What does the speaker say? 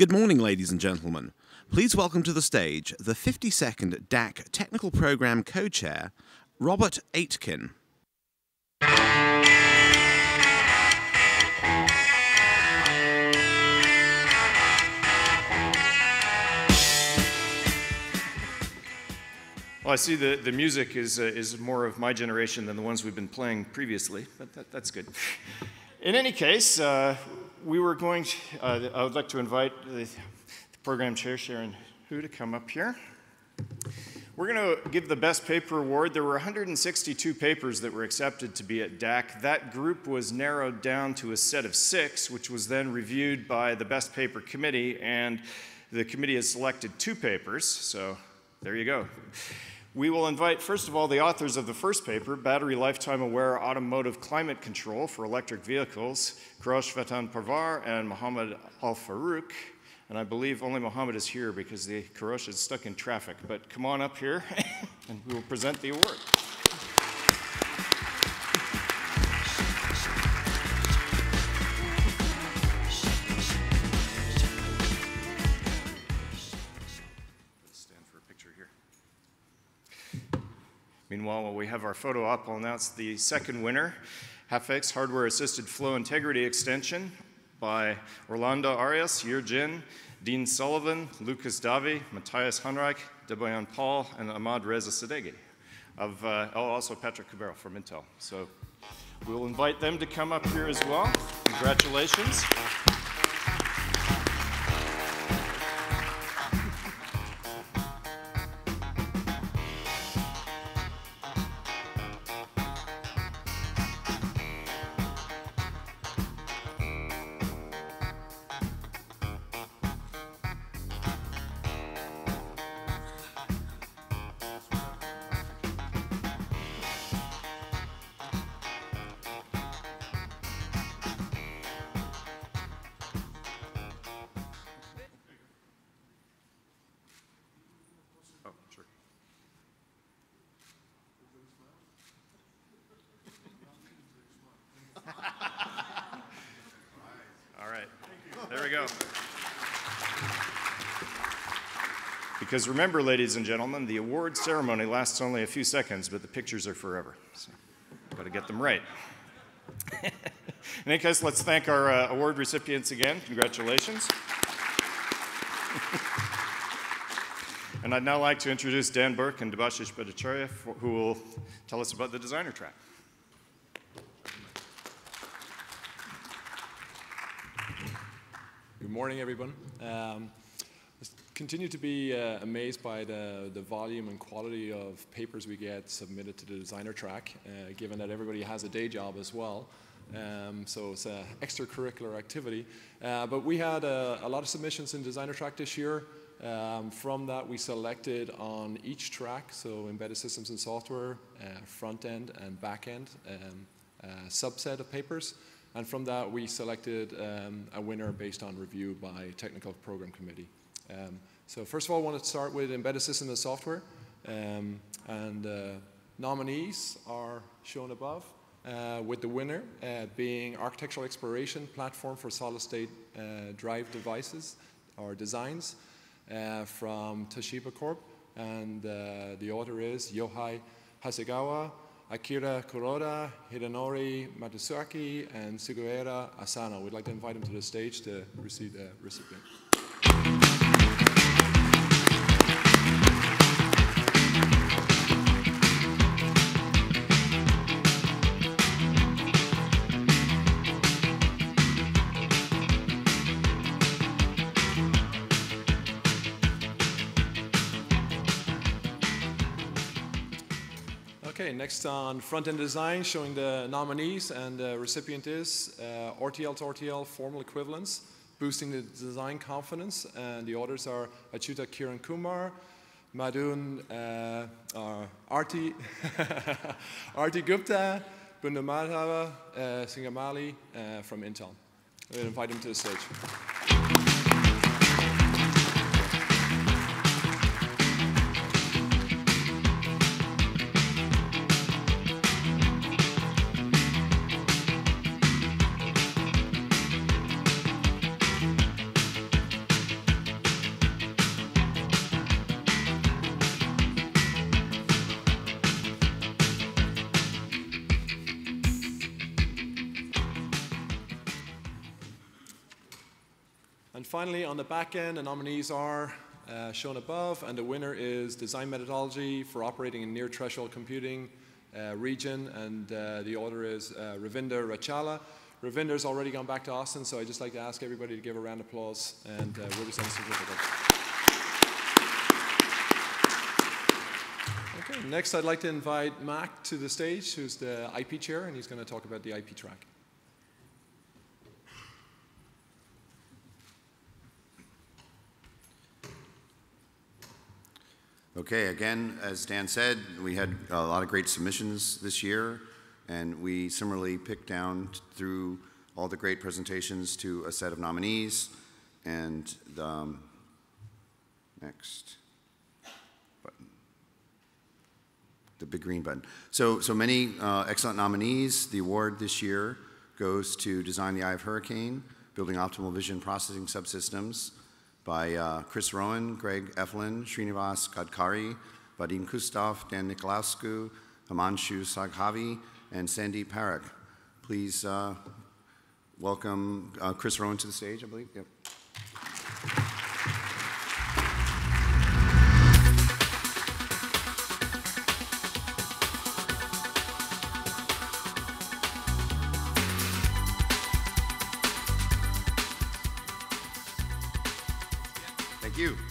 Good morning, ladies and gentlemen. Please welcome to the stage the 52nd DAC Technical Program Co-Chair, Robert Aitken. Well, I see the, the music is, uh, is more of my generation than the ones we've been playing previously, but that, that's good. In any case, uh, we were going to, uh, I would like to invite the, the program chair, Sharon Hu, to come up here. We're going to give the Best Paper Award. There were 162 papers that were accepted to be at DAC. That group was narrowed down to a set of six, which was then reviewed by the Best Paper Committee, and the committee has selected two papers, so there you go. We will invite, first of all, the authors of the first paper, Battery Lifetime Aware Automotive Climate Control for Electric Vehicles, Korosh Vatanparvar and Mohammed Al Faruque. And I believe only Mohammed is here because the Korosh is stuck in traffic. But come on up here and we will present the award. Meanwhile, while we have our photo up, I'll announce the second winner, HAFIX Hardware Assisted Flow Integrity Extension by Orlando Arias, Jin, Dean Sullivan, Lucas Davi, Matthias Hanreich, Debayan Paul, and Ahmad Reza Sadeghi. Of, uh, oh, also Patrick Koeberl from Intel. So we'll invite them to come up here as well. Congratulations. Because remember, ladies and gentlemen, the award ceremony lasts only a few seconds, but the pictures are forever. So, got to get them right. In any case, let's thank our uh, award recipients again. Congratulations. and I'd now like to introduce Dan Burke and Debashish Bhattacharya, who will tell us about the designer track. Good morning, everyone. Um, continue to be uh, amazed by the, the volume and quality of papers we get submitted to the designer track, uh, given that everybody has a day job as well. Um, so it's an extracurricular activity. Uh, but we had a, lot of submissions in designer track this year. Um, from that, we selected on each track, so embedded systems and software, uh, front end and back end, um, subset of papers. And from that, we selected um, a winner based on review by technical program committee. Um, so first of all, I want to start with embedded system and software. Um, and uh, nominees are shown above, uh, with the winner uh, being Architectural Exploration Platform for Solid-State uh, Drive Devices or Designs uh, from Toshiba Corp. And the author is Yohai Hasegawa, Akira Kuroda, Hidenori Matsuaki, and Sugiura Asano. We'd like to invite them to the stage to receive the recipient. Okay, next on front-end design, showing the nominees and the recipient is uh, RTL to RTL formal equivalence, boosting the design confidence. And the authors are Achyuta Kiran Kumar, Madhun uh, uh, Arti, Arti Gupta, Bindumadhava uh, Singamali uh, from Intel. We'll invite them to the stage. And finally, on the back end, the nominees are uh, shown above, and the winner is Design Methodology for Operating in Near Threshold Computing uh, region, and uh, the author is uh, Ravinder Rachala. Ravinder's already gone back to Austin, so I'd just like to ask everybody to give a round of applause, and uh, we'll sending certificates. Okay, next I'd like to invite Mac to the stage, who's the IP chair, and he's going to talk about the IP track. Okay, again, as Dan said, we had a lot of great submissions this year, and we similarly picked down through all the great presentations to a set of nominees. And the, um, next button, the big green button. So, so many uh, excellent nominees. The award this year goes to Design the Eye of Hurricane, Building Optimal Vision Processing Subsystems by uh, Chris Rowen, Greg Efland, Srinivas Gadkari, Vadim Kustov, Dan Nicolaescu, Himanshu Sanghavi, and Sandy Parekh. Please uh, welcome uh, Chris Rowen to the stage, I believe. Yep. You.